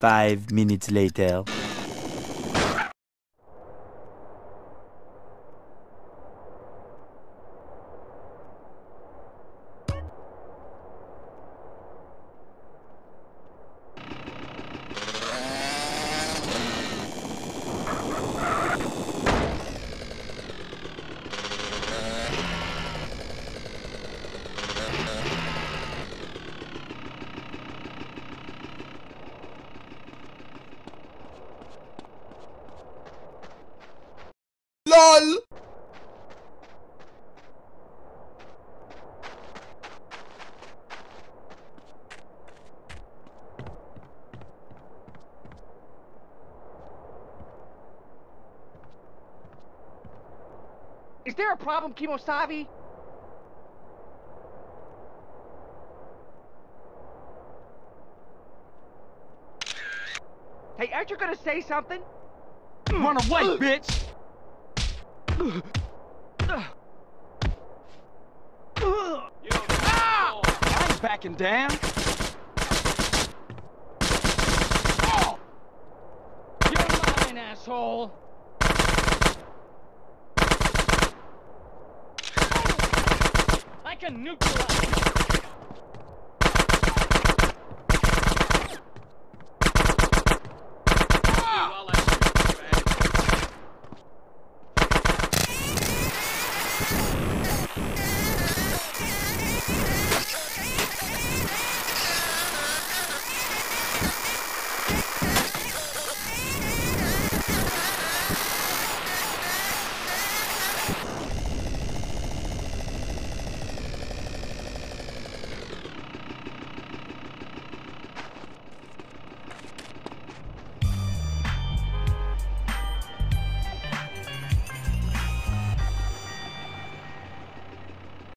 Five minutes later. Is there a problem, Kimosabi? Hey, aren't you gonna say something? Run away, bitch! Ah! I ain't backing down. You're mine, asshole! I can neutralize